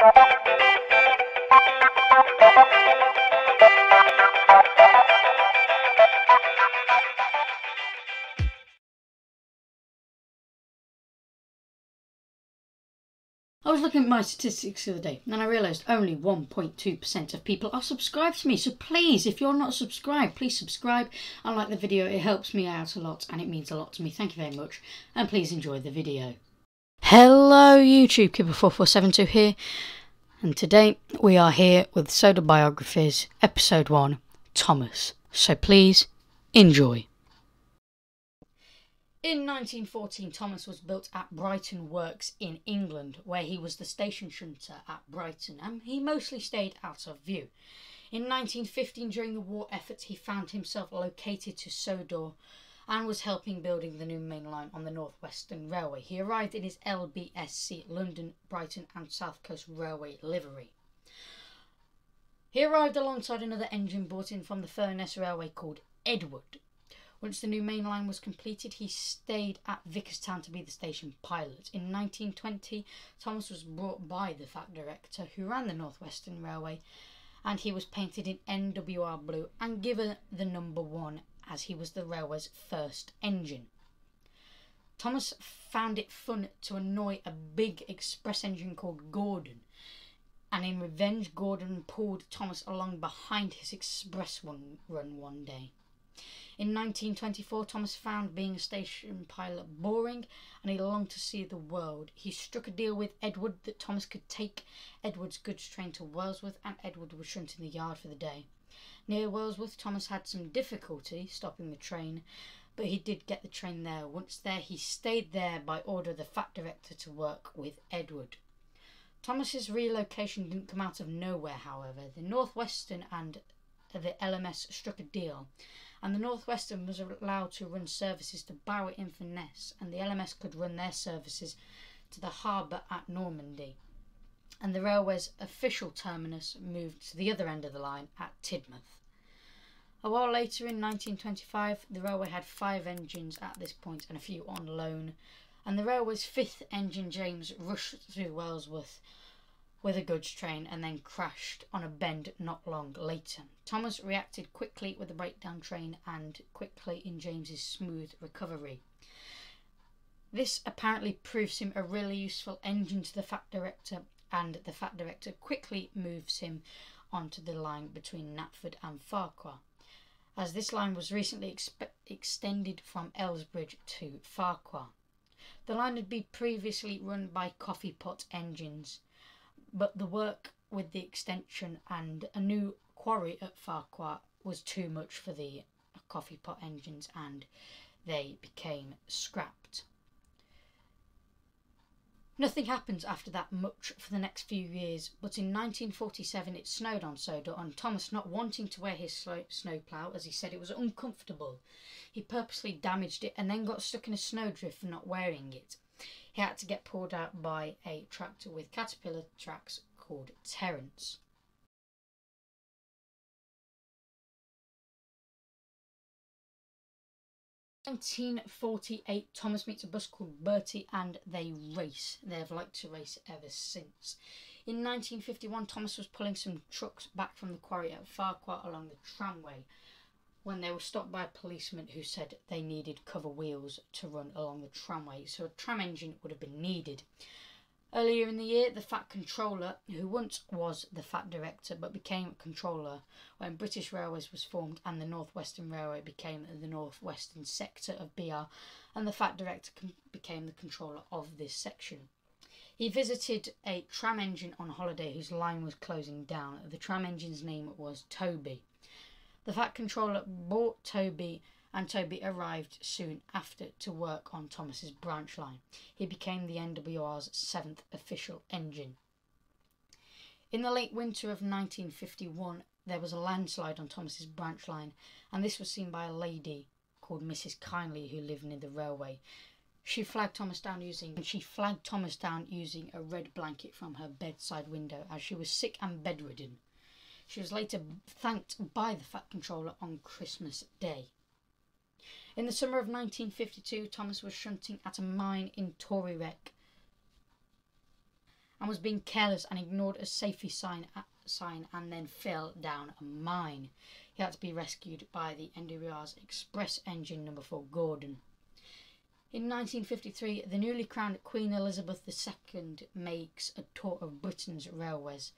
I was looking at my statistics the other day and I realised only 1.2% of people are subscribed to me. So please, if you're not subscribed, please subscribe and like the video. It helps me out a lot and it means a lot to me. Thank you very much and please enjoy the video. Hello YouTube, Kipper4472 here and today we are here with Sodor Biographies Episode 1, Thomas. So please, enjoy. In 1914, Thomas was built at Brighton Works in England, where he was the station shunter at Brighton, and he mostly stayed out of view. In 1915, during the war effort, he found himself located to Sodor and was helping building the new main line on the North Western Railway. He arrived in his LBSC London, Brighton and South Coast Railway livery. He arrived alongside another engine brought in from the Furness Railway called Edward, once the new main line was completed, he stayed at Vickerstown to be the station pilot. In 1920, Thomas was brought by the Fat Director, who ran the North Western Railway, and he was painted in NWR blue and given the number one as he was the railway's first engine. Thomas found it fun to annoy a big express engine called Gordon, and in revenge, Gordon pulled Thomas along behind his express one, run one day. In 1924, Thomas found being a station pilot boring and he longed to see the world. He struck a deal with Edward that Thomas could take Edward's goods train to Wellsworth and Edward was shunt in the yard for the day. Near Wellsworth, Thomas had some difficulty stopping the train, but he did get the train there. Once there, he stayed there by order of the Fat Director to work with Edward. Thomas's relocation didn't come out of nowhere, however. The Northwestern and the LMS struck a deal and the Northwestern was allowed to run services to Barrow-in-Furness, and the LMS could run their services to the harbour at Normandy. And the railway's official terminus moved to the other end of the line at Tidmouth. A while later, in 1925, the railway had five engines at this point and a few on loan, and the railway's fifth engine, James, rushed through Wellsworth with a goods train and then crashed on a bend not long later. Thomas reacted quickly with the breakdown train and quickly in James's smooth recovery. This apparently proves him a really useful engine to the Fat Director, and the Fat Director quickly moves him onto the line between Knapford and Farquhar, as this line was recently extended from Elsbridge to Farquhar. The line had been previously run by coffee pot engines, but the work with the extension and a new quarry at Farquhar was too much for the coffee pot engines and they became scrapped. Nothing happens after that much for the next few years, but in 1947 it snowed on Sodor, and Thomas, not wanting to wear his snowplough as he said it was uncomfortable, he purposely damaged it and then got stuck in a snowdrift for not wearing it. He had to get pulled out by a tractor with caterpillar tracks called Terence. Nineteen forty eight, Thomas meets a bus called Bertie and they race. They've liked to race ever since. In 1951, Thomas was pulling some trucks back from the quarry at Farquhar along the tramway when they were stopped by a policeman who said they needed cover wheels to run along the tramway, so a tram engine would have been needed. Earlier in the year, the Fat Controller, who once was the Fat Director but became a controller when British Railways was formed and the North Western Railway became the North Western sector of BR, and the Fat Director became the controller of this section. He visited a tram engine on holiday whose line was closing down. The tram engine's name was Toby. The Fat Controller bought Toby and Toby arrived soon after to work on Thomas's branch line. He became the NWR's seventh official engine. In the late winter of 1951, there was a landslide on Thomas's branch line, and this was seen by a lady called Mrs. Kindly who lived near the railway. She flagged Thomas down using and she flagged Thomas down using a red blanket from her bedside window as she was sick and bedridden. She was later thanked by the Fat Controller on Christmas Day. In the summer of 1952, Thomas was shunting at a mine in Toryreck and was being careless and ignored a safety sign, uh, sign and then fell down a mine. He had to be rescued by the NWR's Express Engine Number 4 Gordon. In 1953, the newly crowned Queen Elizabeth II makes a tour of Britain's railways,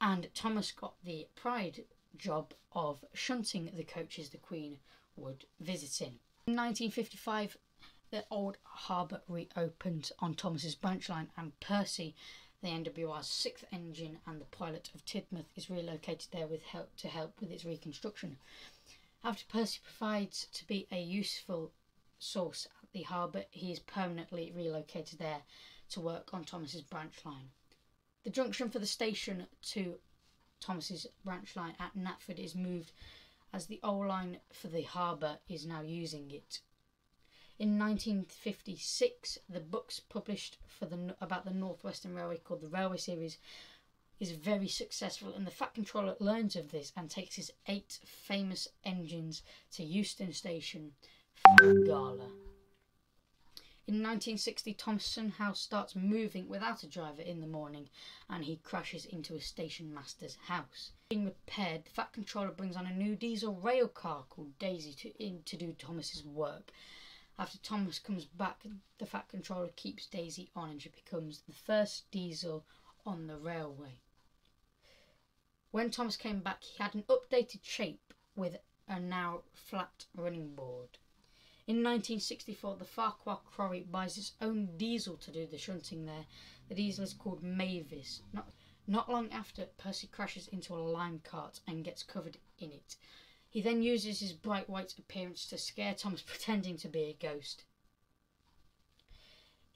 and Thomas got the pride job of shunting the coaches the Queen would visit in. In 1955, the old harbour reopened on Thomas's branch line, and Percy, the NWR's sixth engine and the pilot of Tidmouth, is relocated there with help to help with its reconstruction. After Percy provides to be a useful source at the harbour, he is permanently relocated there to work on Thomas's branch line. The junction for the station to Thomas's branch line at Knapford is moved as the old line for the harbour is now using it. In 1956, the books published for the about the Northwestern Railway called the Railway Series is very successful, and the Fat Controller learns of this and takes his eight famous engines to Euston Station for gala. In 1960, Thompson House starts moving without a driver in the morning and he crashes into a station master's house. Being repaired, the Fat Controller brings on a new diesel rail car called Daisy to, in to do Thomas's work. After Thomas comes back, the Fat Controller keeps Daisy on and she becomes the first diesel on the railway. When Thomas came back, he had an updated shape with a now flat running board. In 1964, the Farquhar Quarry buys its own diesel to do the shunting there. The diesel is called Mavis. Not, not long after, Percy crashes into a lime cart and gets covered in it. He then uses his bright white appearance to scare Thomas, pretending to be a ghost.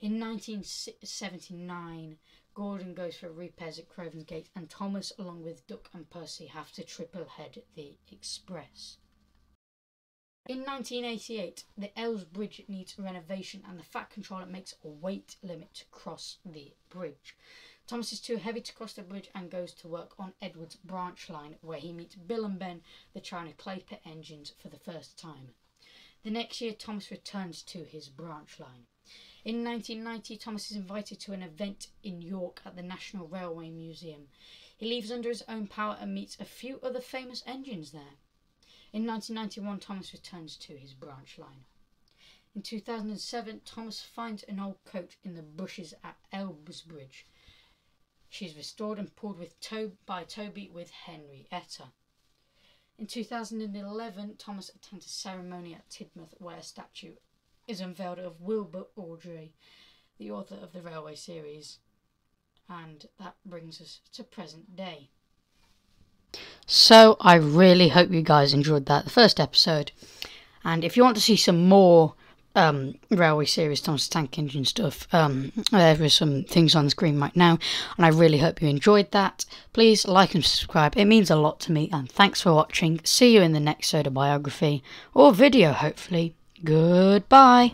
In 1979, Gordon goes for repairs at Crovan's Gate, and Thomas, along with Duck and Percy, have to triple head the express. In 1988, the Elsbridge needs renovation and the Fat Controller makes a weight limit to cross the bridge. Thomas is too heavy to cross the bridge and goes to work on Edward's branch line where he meets Bill and Ben, the China clay pit engines, for the first time. The next year, Thomas returns to his branch line. In 1990, Thomas is invited to an event in York at the National Railway Museum. He leaves under his own power and meets a few other famous engines there. In 1991, Thomas returns to his branch line. In 2007, Thomas finds an old coach in the bushes at Elsbridge. She is restored and pulled with to- by Toby with Henrietta. In 2011, Thomas attends a ceremony at Tidmouth where a statue is unveiled of Wilbert Awdry, the author of the Railway series. And that brings us to present day. So I really hope you guys enjoyed that, the first episode. And if you want to see some more um, Railway Series Thomas Tank Engine stuff, um, there are some things on the screen right now. And I really hope you enjoyed that. Please like and subscribe. It means a lot to me. And thanks for watching. See you in the next autobiography or video, hopefully. Goodbye.